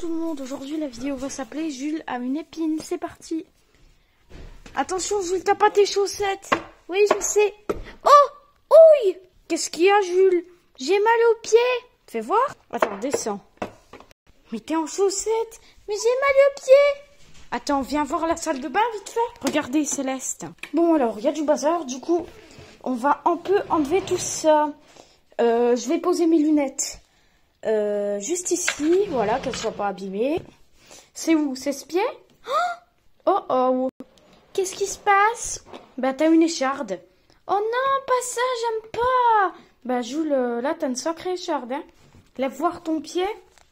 tout le monde, aujourd'hui la vidéo va s'appeler Jules a une épine, c'est parti. Attention Jules, t'as pas tes chaussettes. Oui, je sais. Oh Ouille Qu'est-ce qu'il y a Jules? J'ai mal aux pieds. Fais voir. Attends, descends. Mais t'es en chaussettes. Mais j'ai mal aux pieds. Attends, viens voir la salle de bain vite fait. Regardez Céleste. Bon alors, il y a du bazar, du coup, on va un peu enlever tout ça. Euh, je vais poser mes lunettes. Euh, juste ici, voilà, qu'elles soient pas abîmées. C'est où? C'est ce pied Oh oh Qu'est-ce qui se passe? Bah t'as une écharde. Oh non, pas ça, j'aime pas Bah Jules, là t'as une sacrée écharde, hein Lève voir ton pied.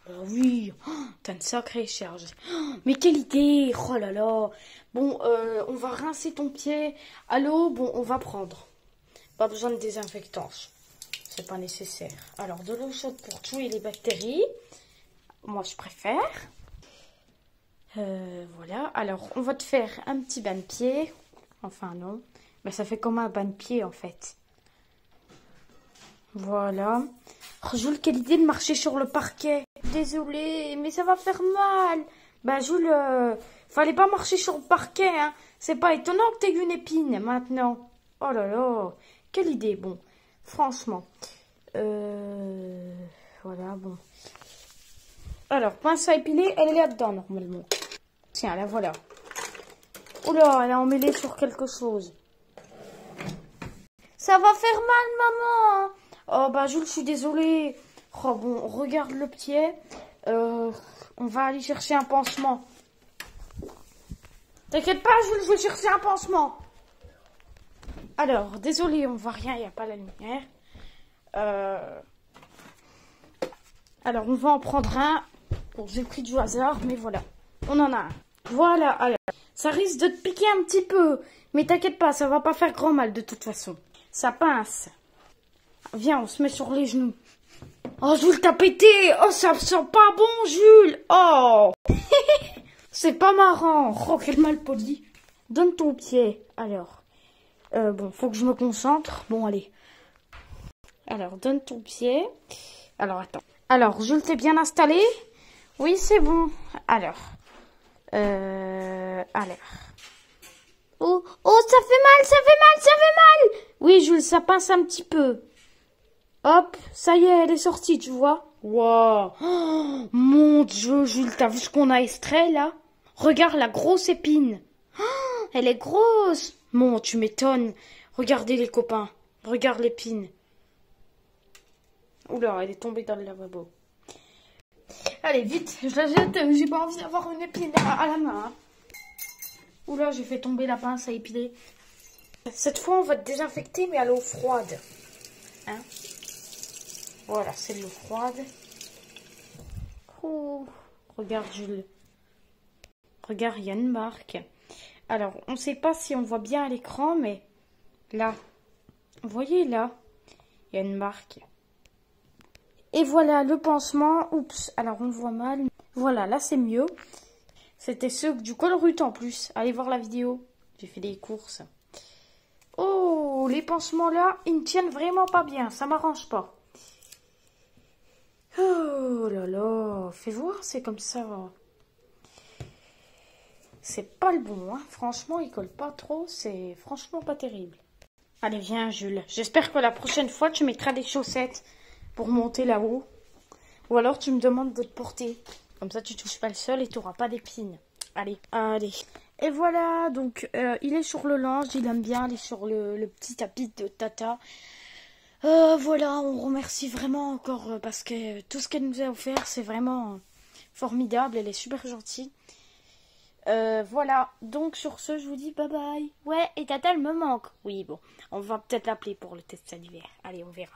Oh oui, oh, t'as une sacrée écharde. Oh, mais quelle idée Oh là là Bon, euh, on va rincer ton pied à. Bon, on va prendre. Pas besoin de désinfectant pas nécessaire. Alors, de l'eau chaude pour tuer les bactéries. Moi, je préfère. Euh, voilà. Alors, on va te faire un petit bain de pied. Enfin, non. Mais ça fait comme un bain de pied, en fait. Voilà. Jules, quelle idée de marcher sur le parquet. Désolée, mais ça va faire mal. Bah, Jules, euh, fallait pas marcher sur le parquet, hein. C'est pas étonnant que t'aies une épine, maintenant. Oh là là. Quelle idée, bon. Franchement. Euh, voilà, bon. Alors, pince à épiler, elle est là-dedans, normalement. Tiens, la voilà. Oula, elle a emmêlé sur quelque chose. Ça va faire mal, maman. Oh, bah, Jules, je suis désolée. Oh, bon, regarde le pied. Euh, on va aller chercher un pansement. T'inquiète pas, Jules, je vais chercher un pansement. Alors, désolé, on voit rien, il n'y a pas la lumière. Euh, alors, on va en prendre un. Bon, j'ai pris du hasard, mais voilà. On en a un. Voilà, alors. Ça risque de te piquer un petit peu. Mais t'inquiète pas, ça va pas faire grand mal de toute façon. Ça pince. Viens, on se met sur les genoux. Oh, Jules, t'as pété Oh, ça sent pas bon, Jules Oh C'est pas marrant Oh, quel mal poli Donne ton pied. Alors. Euh, bon, faut que je me concentre. Bon, allez. Alors, donne ton pied. Alors, attends. Alors, Jules, t'es bien installé Oui, c'est bon. Alors. Euh, alors. Oh, oh, ça fait mal, ça fait mal, ça fait mal Oui, Jules, ça pince un petit peu. Hop, ça y est, elle est sortie, tu vois Wow oh, Mon Dieu, Jules, t'as vu ce qu'on a extrait, là? Regarde la grosse épine. Oh, elle est grosse Bon, tu m'étonnes. Regardez les copains. Regarde l'épine. Oula, elle est tombée dans le lavabo. Allez, vite, je la jette. J'ai pas envie d'avoir une épine à, la main. Hein. Oula, j'ai fait tomber la pince à épiler. Cette fois, on va te désinfecter, mais à l'eau froide. Hein voilà, c'est l'eau froide. Regarde, Jules. Regarde, il y a une marque. Alors, on ne sait pas si on voit bien à l'écran, mais là, vous voyez là, il y a une marque. Et voilà le pansement. Oups, alors on voit mal. Voilà, là c'est mieux. C'était ceux du colrut en plus. Allez voir la vidéo. J'ai fait des courses. Oh, les pansements là, ils ne tiennent vraiment pas bien. Ça m'arrange pas. Oh là là, fais voir, c'est comme ça. C'est pas le bon, hein. Franchement, il colle pas trop. C'est franchement pas terrible. Allez, viens, Jules. J'espère que la prochaine fois, tu mettras des chaussettes pour monter là-haut. Ou alors, tu me demandes de te porter. Comme ça, tu touches pas le sol et tu n'auras pas d'épines. Allez, allez. Et voilà, donc, euh, il est sur le linge. Il aime bien aller sur le, petit tapis de Tata. Euh, voilà, on remercie vraiment encore euh, parce que tout ce qu'elle nous a offert, c'est vraiment formidable. Elle est super gentille. Euh, voilà, donc sur ce, je vous dis bye bye. Ouais, et Tata, elle me manque. Oui, bon, on va peut-être l'appeler pour le test salivaire. Allez, on verra.